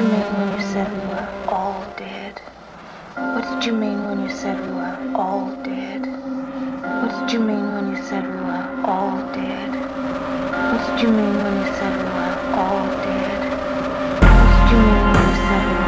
you mean when you said we were all dead? What did you mean when you said we were all dead? What did you mean when you said we were all dead? What did you mean when you said we were all dead? What did you mean when you said we were all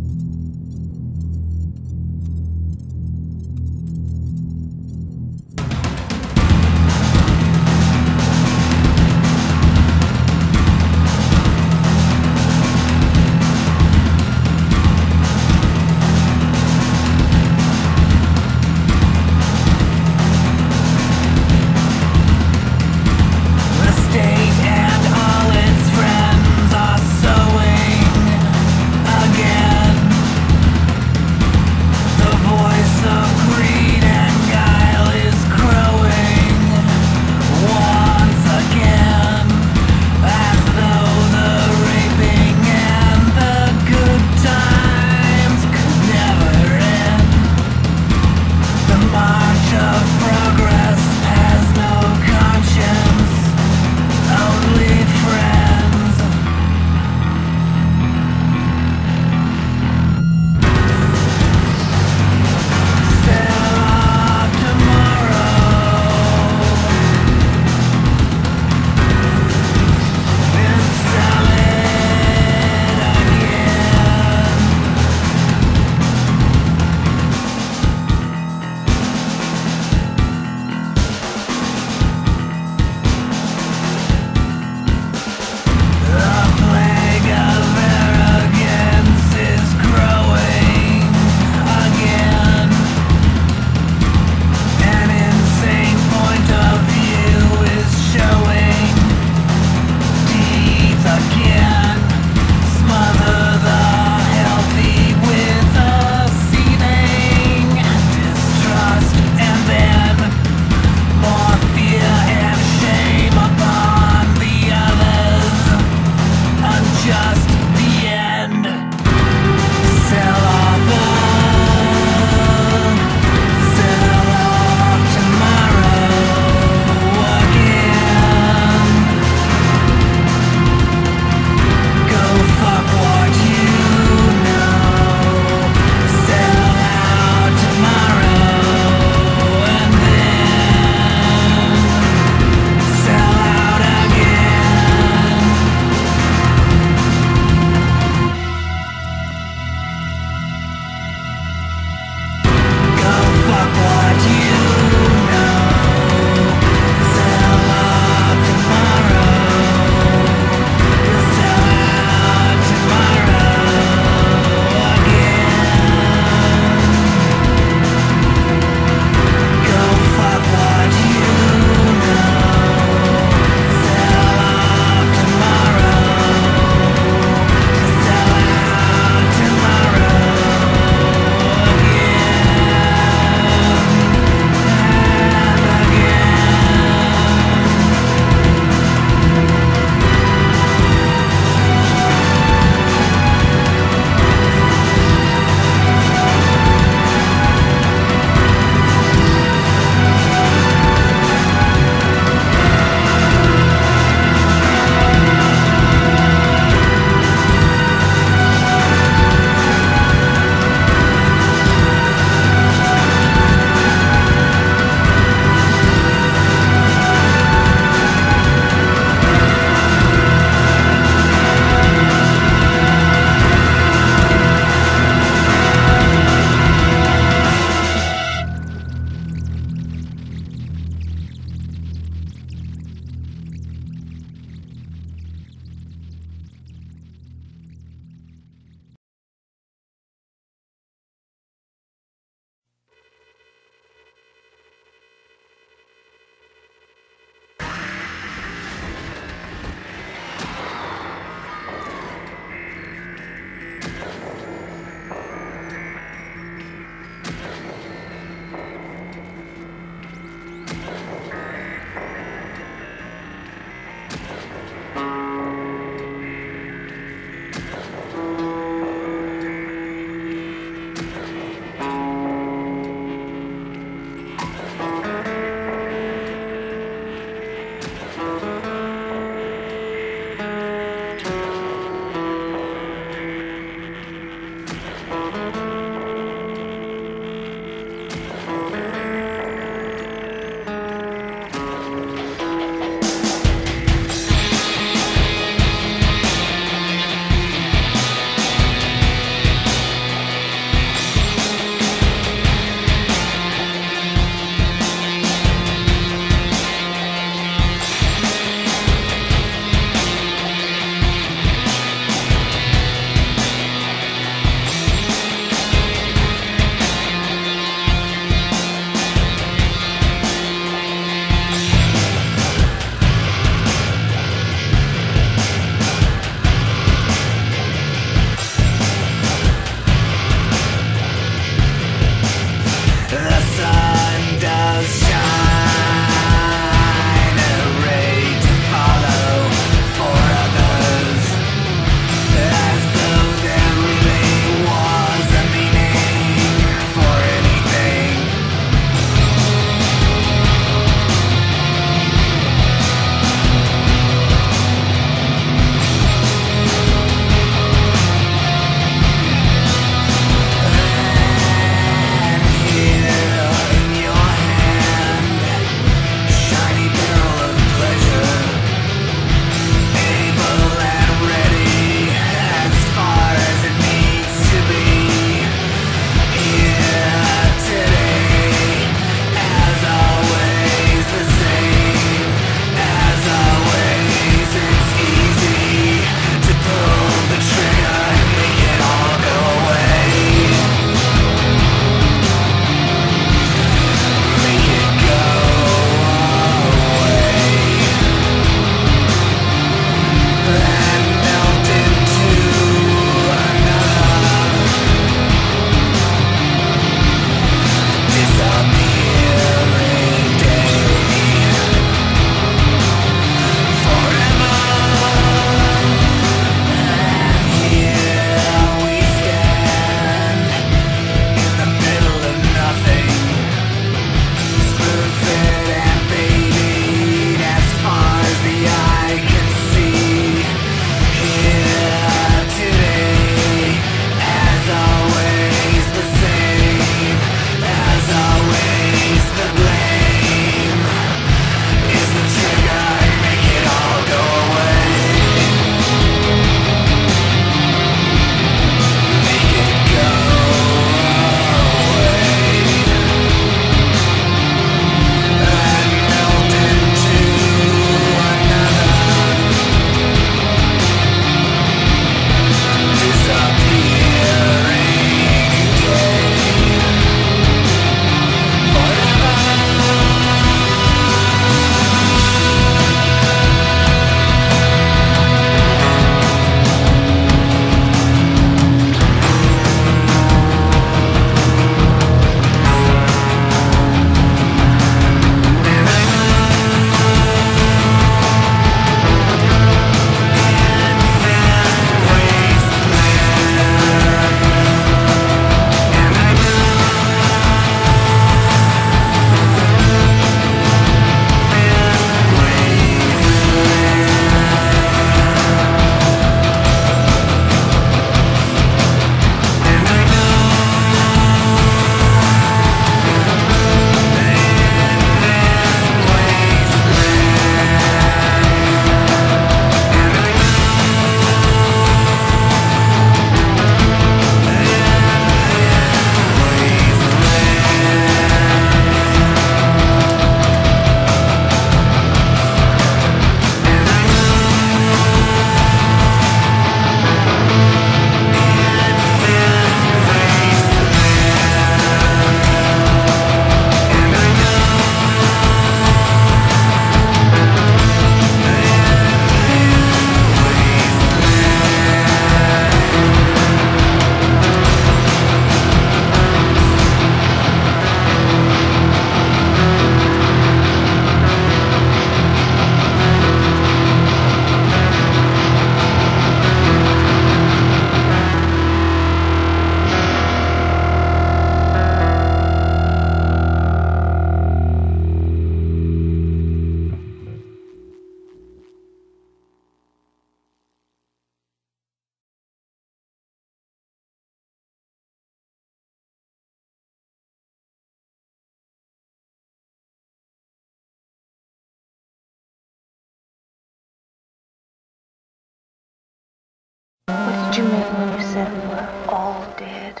did you mean when you said we were all dead?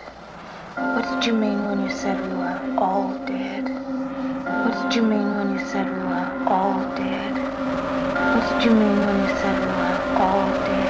What did you mean when you said we were all dead? What did you mean when you said we were all dead? What did you mean when you said we were all dead?